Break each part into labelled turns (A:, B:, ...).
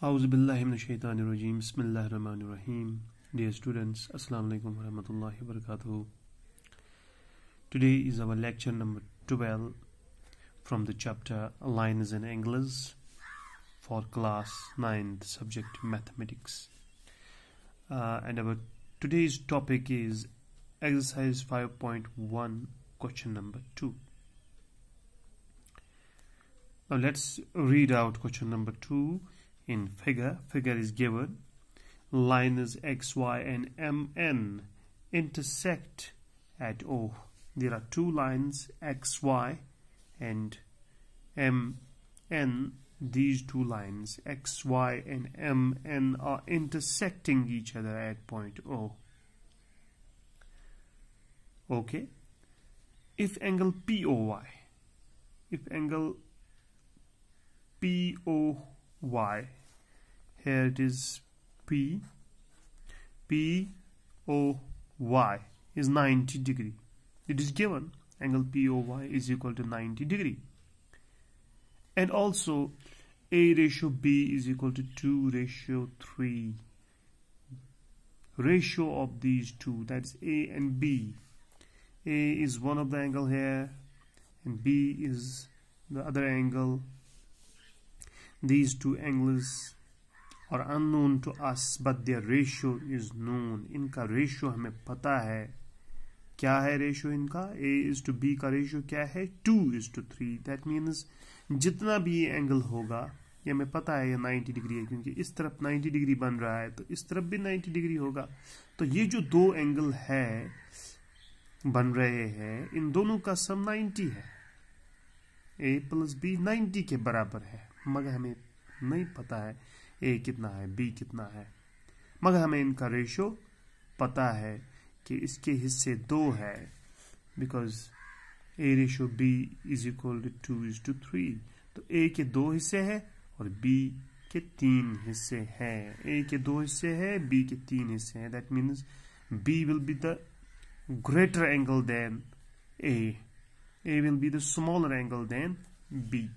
A: Auzubillahiminashaitanirajim. Bismillahirrahmanirrahim. Dear students, Assalamu alaikum warahmatullahi wabarakatuh. Today is our lecture number 12 from the chapter Lines and Angles for class 9, the subject mathematics. Uh, and our today's topic is exercise 5.1 question number 2. Now let's read out question number 2 in figure. Figure is given. Lines x, y and mn intersect at O. There are two lines x, y and mn. These two lines x, y and mn are intersecting each other at point O. Okay. If angle POY, if angle POY here it is P. P O Y is 90 degree. It is given angle POY is equal to 90 degree. And also A ratio B is equal to 2 ratio 3 ratio of these two that's A and B. A is one of the angle here and B is the other angle these two angles और unknown to us but their ratio is known इनका ratio हमें पता है। क्या है ratio इनका? A is to B का ratio क्या है? Two is to three that means जितना भी ये एंगल होगा, ये हमें पता है ये 90 डिग्री है, क्योंकि इस तरफ़ 90 डिग्री बन रहा है तो इस तरफ़ भी 90 डिग्री होगा। तो ये जो दो एंगल है, बन रहे हैं, इन दोनों का सम 90 है। ए प्लस बी 90 के बराबर है। मगर हमें नहीं पता है ए कितना है, बी कितना है। मगर हमें इनका रेशो पता है कि इसके हिस्से दो है। Because A ratio B is equal to two is to three तो ए के दो हिस्से हैं और बी के तीन हिस्से हैं। ए के दो हिस्से हैं बी के तीन हिस्से हैं। That means B will be the greater angle than A A will be the smaller angle than B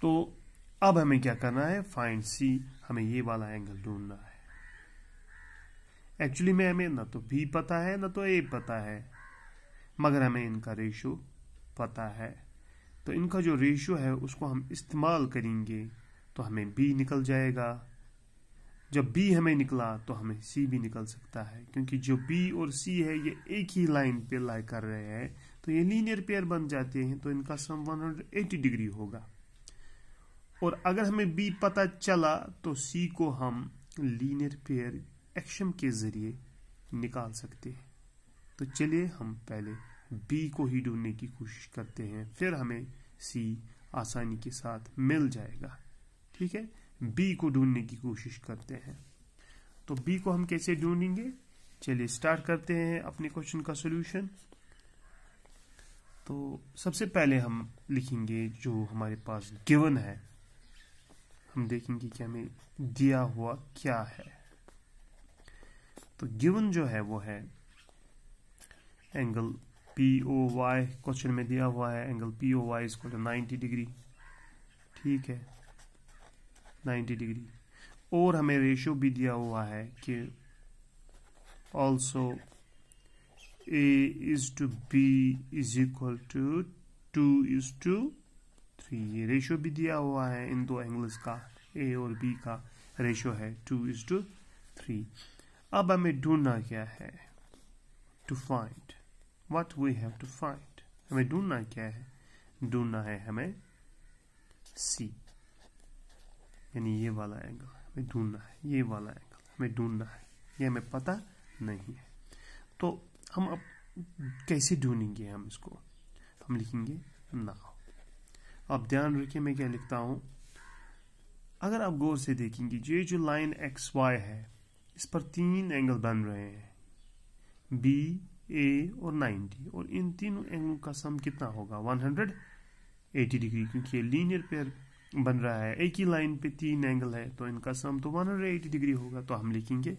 A: तो अब हमें क्या करना है? फाइंड सी हमें ये वाला एंगल ढूंढना है। एक्चुअली में, हमें ना तो बी पता है, ना तो ए पता है। मगर हमें इनका रेशियो पता है। तो इनका जो रेशियो है, उसको हम इस्तेमाल करेंगे तो हमें बी निकल जाएगा। जब बी हमें निकला तो हमें सी भी निकल सकता है, क्योंकि जो बी और सी है, ये एक ही लाइन पे लाई कर रहे हैं तो ये लीनियर पेयर बन जाते हैं तो इनका सम 180 डिग्री होगा। और अगर हमें बी पता चला तो सी को हम लीनियर पेयर एक्शन के ज़रिए निकाल सकते हैं। तो चलिए हम पहले बी को ही ढूँढने की कोशिश करते हैं, फिर हमें सी आसानी के साथ मिल जाएगा। ठीक है? बी को ढूँढने की कोशिश करते हैं। तो बी को हम कैसे ढूंढेंगे? चलिए स्टार्ट करते हैं अपने क्वेश्चन का सोल्यूशन तो सबसे पहले हम लिखेंगे जो हमारे पास गिवन है। हम देखेंगे कि हमें दिया हुआ क्या है। तो गिवन जो है वो है angle P O Y question में दिया हुआ है एंगल पी ओ वाई इसको नाइन्टी डिग्री ठीक है। Ninety degree. और हमें रेशियो भी दिया हुआ है कि also A is to B is equal to two is to three ये रेशियो भी दिया हुआ है इन दो एंगल्स का ए और बी का रेशियो है टू इज़ टू थ्री अब हमें ढूंढना क्या है? To find what we have to find हमें ढूंढना क्या है? ढूंढना है हमें सी यानी ये वाला एंगल हमें ढूंढना है, ये वाला एंगल हमें ढूंढना है, ये हमें पता नहीं है। तो हम अब कैसे ढूंढेंगे हम इसको? हम लिखेंगे नाव अब ध्यान रखिए मैं क्या लिखता हूँ। अगर आप गौर से देखेंगे, ये जो लाइन एक्स वाई है, इस पर तीन एंगल बन रहे हैं बी ए और 90 और इन तीनों एंगल का सम कितना होगा? 180 डिग्री क्योंकि ये लीनियर पेयर बन रहा है। एक ही लाइन पे तीन एंगल है तो इनका सम तो 180 डिग्री होगा तो हम लिखेंगे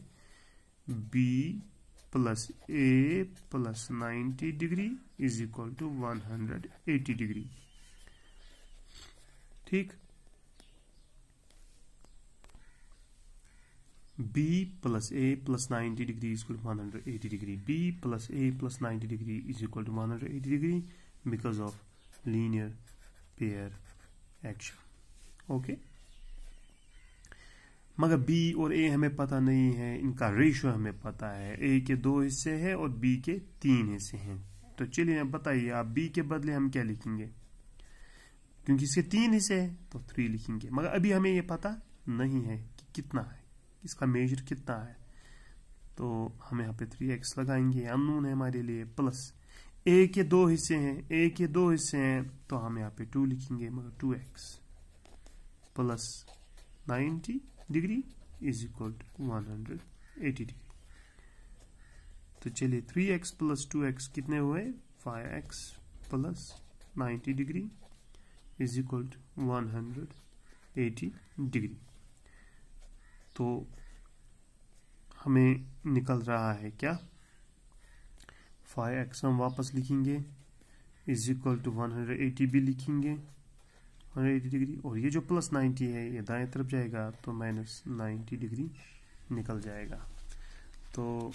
A: B plus A plus ninety degree is equal to one hundred eighty degree ठीक? B plus A plus ninety degree is equal to one hundred eighty degree B plus A plus ninety degree is equal to one hundred eighty degree because of linear pair action okay मगर B और A हमें पता नहीं है, इनका ratio हमें पता है। ए के दो हिस्से हैं और बी के तीन हिस्से हैं। तो चलिए बताइए, आप बी के बदले हम क्या लिखेंगे? क्योंकि इसके तीन हिस्से हैं तो थ्री लिखेंगे। मगर अभी हमें ये पता नहीं है कि कितना है, इसका मेजर कितना है। तो हम यहाँ पे थ्री एक्स लगाएँगे अनून है हमारे लिए प्लस ए के दो हिस्से हैं ए के दो हिस्से हैं तो हम यहाँ पे टू लिखेंगे, मगर two x plus ninety degree is equal to one hundred eighty degree तो चलिए three x plus two x कितने हुए? Five x plus ninety degree is equal to one hundred eighty degree तो हमें निकल रहा है क्या? फाइव एक्स हम वापस लिखेंगे is equal to one hundred eighty भी लिखेंगे। हंड्रेड एटी डिग्री, और ये जो प्लस नाइन्टी है, ये दाएँ तरफ़ जाएगा तो माइनस नाइन्टी डिग्री निकल जाएगा। तो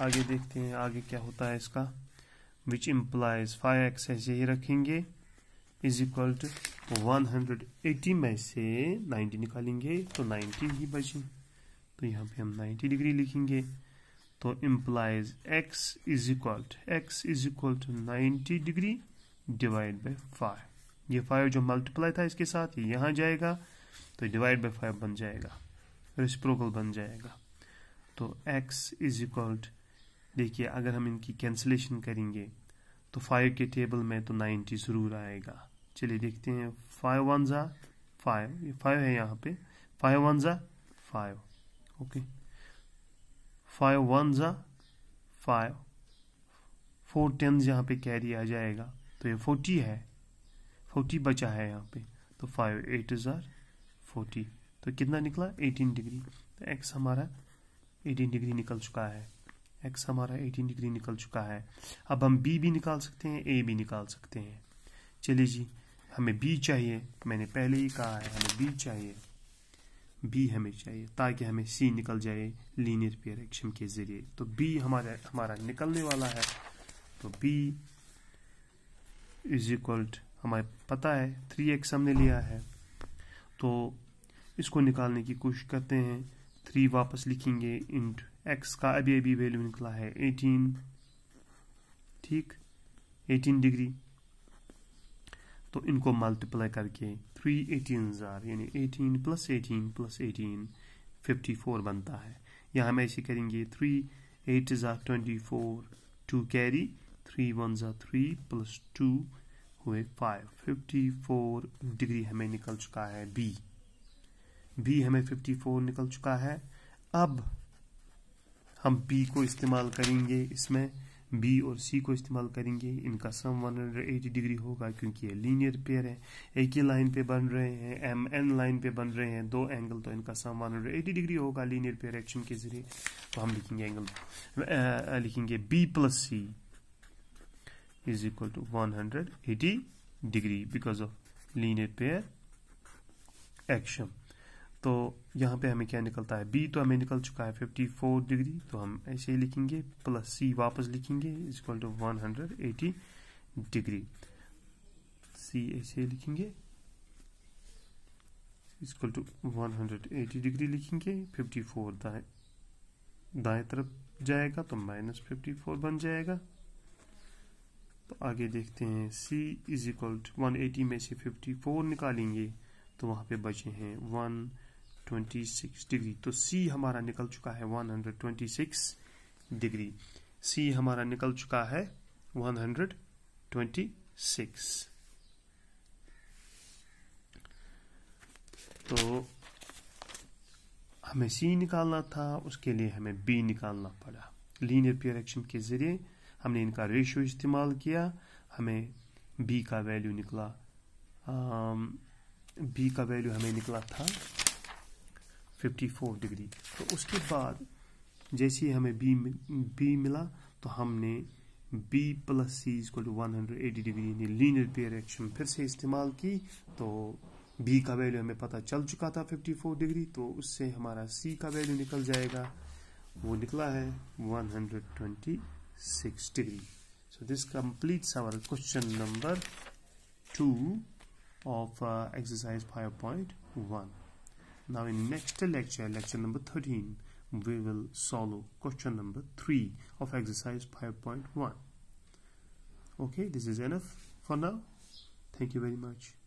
A: आगे देखते हैं, आगे क्या होता है इसका विच इम्प्लाइज फाइव एक्स ऐसे ही रखेंगे is equal to one hundred eighty में से नाइन्टी निकालेंगे तो नाइन्टी ही बची। तो यहाँ पे हम 90 डिग्री लिखेंगे तो implies x is equal to x is equal to ninety degree divide by five ये फाइव जो मल्टीप्लाई था इसके साथ ये यहाँ जाएगा तो डिवाइड बाई फाइव बन जाएगा रिस्प्रोकल बन जाएगा। तो x इज़ इक्वल देखिए, अगर हम इनकी कैंसिलेशन करेंगे तो फाइव के टेबल में तो नाइन्टी ज़रूर आएगा। चलिए देखते हैं फाइव वन ज़ा फाइव ये फाइव है यहाँ पे फाइव वन ज़ा फाइव ओके फाइव वन ज़ा फाइव फोर टेन यहाँ पे कैरी आ जाएगा तो ये फोर्टी है। फोर्टी बचा है यहाँ पे तो फाइव एट ज़ार फोर्टी। तो कितना निकला? एटीन डिग्री तो एक्स हमारा एटीन डिग्री निकल चुका है। एक्स हमारा एटीन डिग्री निकल चुका है। अब हम बी भी निकाल सकते हैं ए भी निकाल सकते हैं। चलिए जी, हमें बी चाहिए। मैंने पहले ही कहा है, हमें बी चाहिए। बी हमें चाहिए, ताकि हमें सी निकल जाए लीनियर पेयर एक्शन के ज़रिए। तो बी हमारा हमारा निकलने वाला है। तो बी इज़ इक्वल हमारे पता है थ्री एक्स हमने लिया है। तो इसको निकालने की कोशिश करते हैं। थ्री वापस लिखेंगे इंट एक्स का अभी अभी वैल्यू निकला है एटीन ठीक? एटीन डिग्री तो इनको मल्टीप्लाई करके थ्री एटीन ज़ार यानी eighteen plus eighteen plus eighteen fifty four बनता है। यहाँ हम ऐसे करेंगे थ्री एट ज़ार twenty four two carry three one ज़ार थ्री प्लस टू हुए फाइव फिफ्टी फोर डिग्री हमें निकल चुका है बी बी हमें फिफ्टी फोर निकल चुका है। अब हम बी को इस्तेमाल करेंगे। इसमें बी और सी को इस्तेमाल करेंगे। इनका सम 180 डिग्री होगा क्योंकि ये लीनियर पेयर है। एक ही लाइन पे बन रहे हैं। एम एन लाइन पे बन रहे हैं। दो एंगल तो इनका सम 180 डिग्री होगा लीनियर पेयर एक्शन के ज़रिए। तो हम लिखेंगे एंगल लिखेंगे B plus C is equal to 180 degree because of linear pair action तो यहाँ पे हमें क्या निकलता है? बी तो हमें निकल चुका है 54 डिग्री तो हम ऐसे ही लिखेंगे प्लस सी वापस लिखेंगे is equal to 180 degree C ऐसे ही लिखेंगे इक्वल टू 180 डिग्री लिखेंगे 54 दाएँ दाएँ तरफ़ जाएगा तो माइनस फिफ्टी बन जाएगा। तो आगे देखते हैं। C is equal to one eighty में से 54 निकालेंगे तो वहाँ पे बचे हैं वन 126 डिग्री तो सी हमारा निकल चुका है 126 डिग्री सी हमारा निकल चुका है 126 तो हमें सी निकालना था, उसके लिए हमें बी निकालना पड़ा। लीनियर पेयर एक्शन के ज़रिए हमने इनका रेशियो इस्तेमाल किया, हमें बी का वैल्यू निकला बी का वैल्यू हमें निकला था 54 डिग्री तो उसके बाद जैसे ही हमें बी बी मिला तो हमने B plus C is equal to one degree यानी लीनियर पेयर एक्शन फिर से इस्तेमाल की तो बी का वैल्यू हमें पता चल चुका था 54 डिग्री तो उससे हमारा सी का वैल्यू निकल जाएगा। वो निकला है 6 degree so this completes our question number 2 of uh, exercise 5.1 now in next lecture lecture number 13 we will solve question number 3 of exercise 5.1 okay this is enough for now. Thank you very much.